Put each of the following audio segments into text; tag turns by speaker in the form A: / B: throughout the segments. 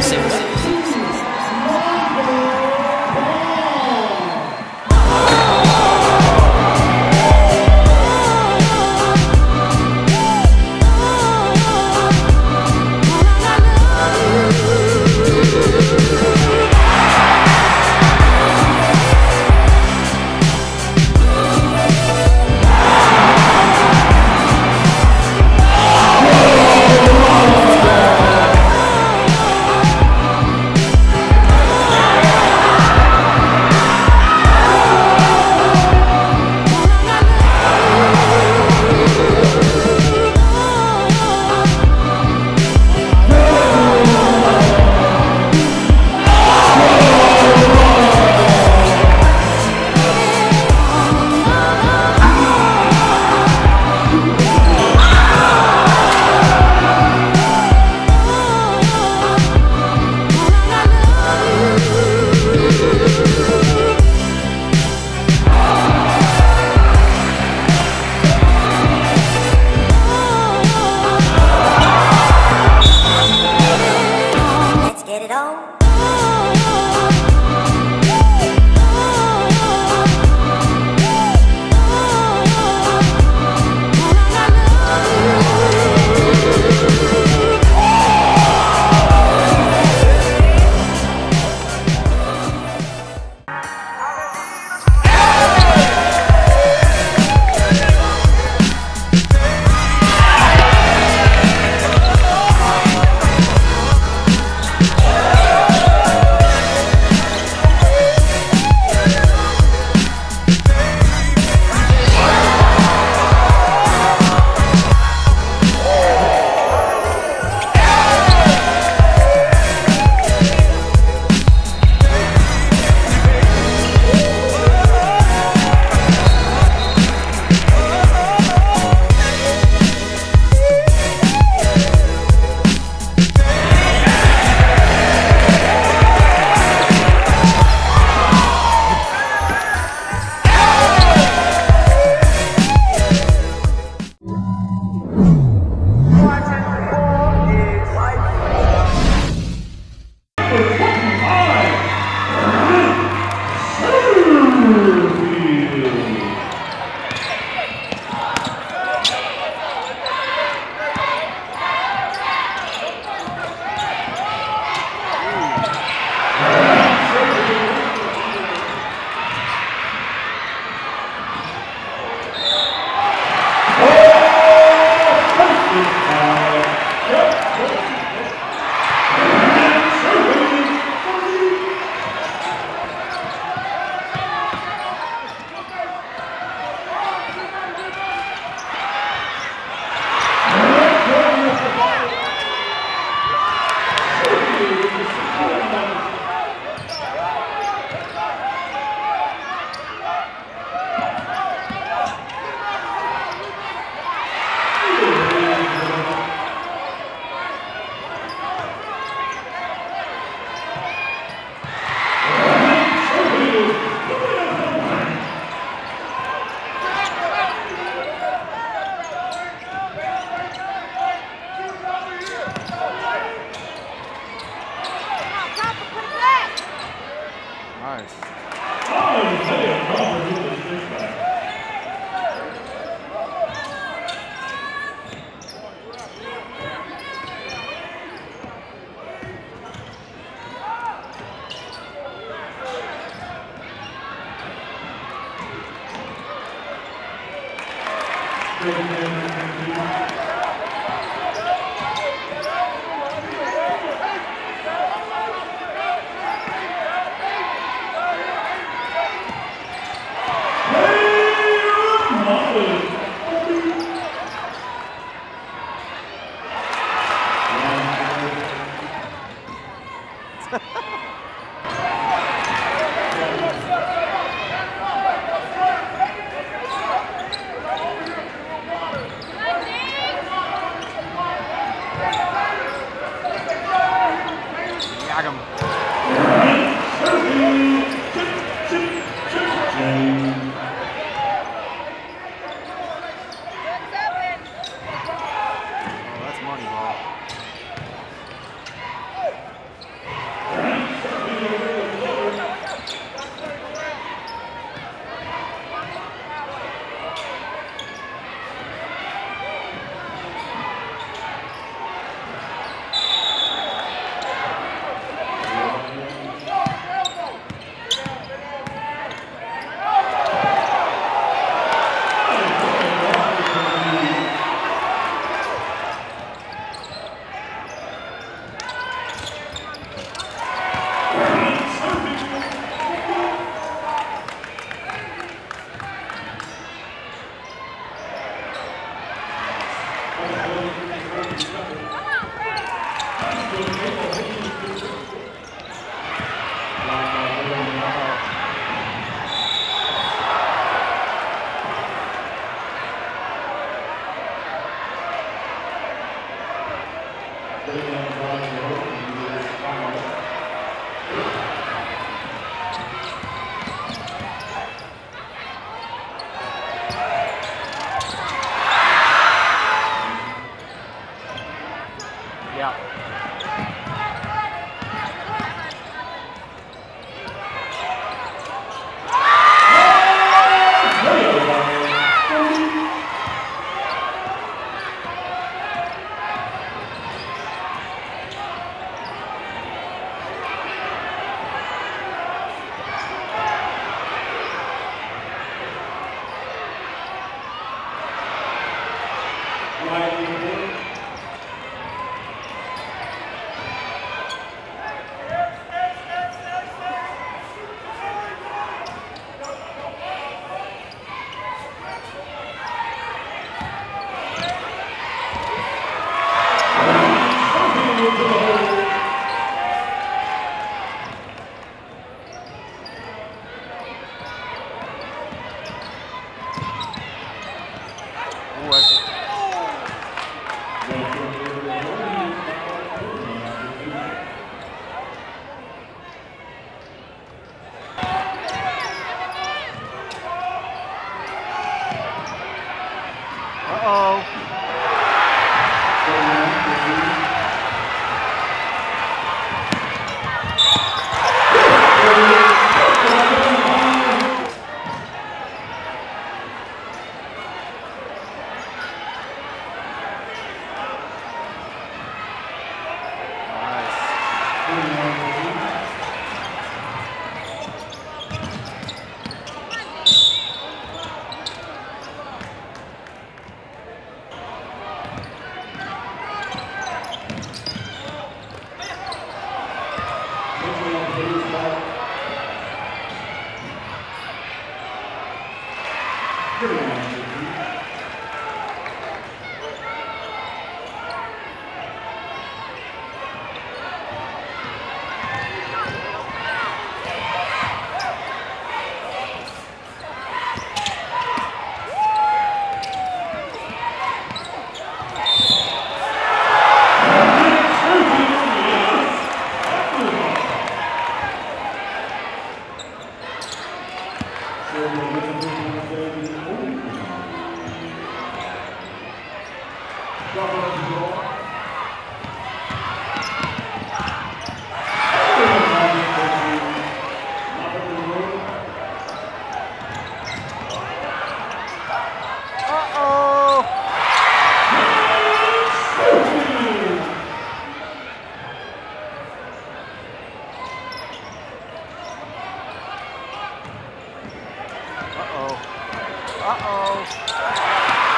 A: Say what?
B: Got him. was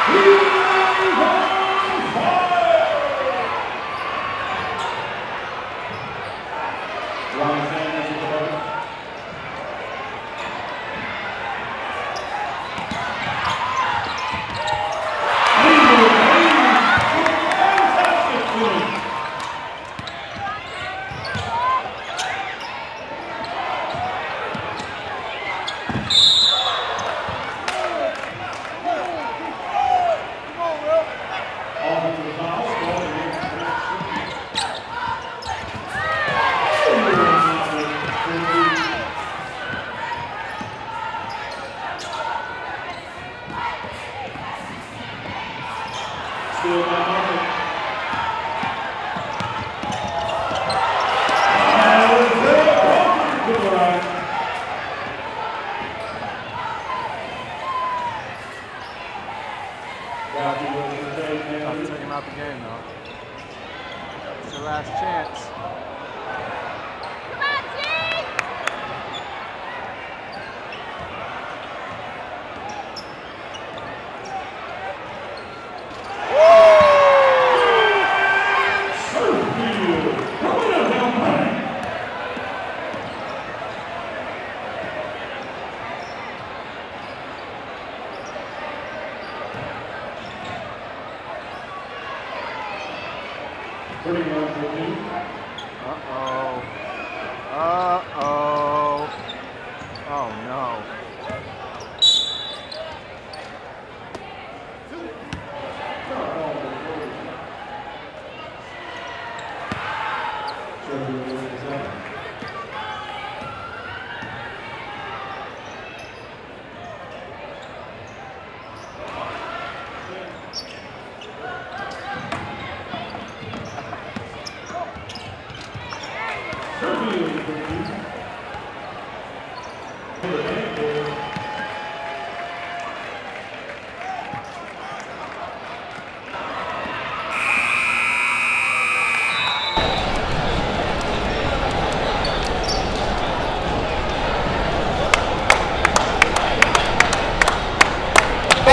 B: Yeah.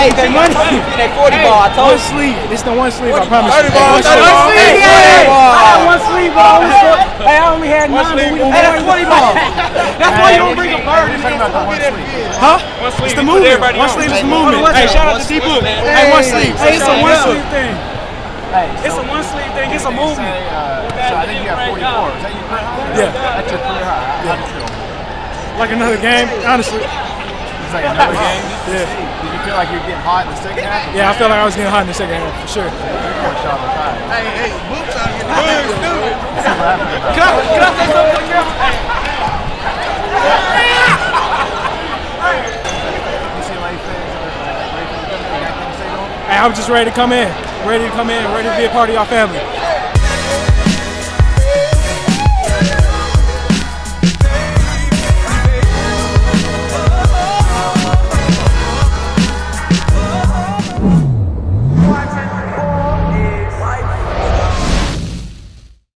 A: Hey, that money. That 40 ball, I told
B: One
A: you.
B: sleeve. This the one sleeve, I promise you.
C: 30 ball,
B: One sleeve. Hey,
A: Hey,
B: hey,
A: ball.
B: I had one sleeve, ball. Hey, I only had nine, but we
A: Hey, that's 20 ball.
B: That's why you don't bring a bird in Huh? It's the movement. One sleeve is the movement. Hey, shout out to D-Book. Hey, one sleeve. Hey, it's a one sleeve thing. Hey, It's a one sleeve thing. It's a movement.
C: Uh, so I think you have 44. Is that your career high?
B: Yeah.
C: That's your career high. How do you feel?
B: Like another game, honestly.
C: It's like another game.
B: Yeah.
C: Did you feel like you were getting hot in the second half?
B: Yeah, I felt like I was getting hot in the second half, for sure.
C: One shot on time.
D: Hey, hey, Boop's out here. Boop's stupid.
A: Can I, can I say something to the camera?
C: UCLA fans are like, ready for the come in. You got anything to say to?
B: Hey, I'm just ready to come in. Ready to come in. Ready to be a part of y'all family.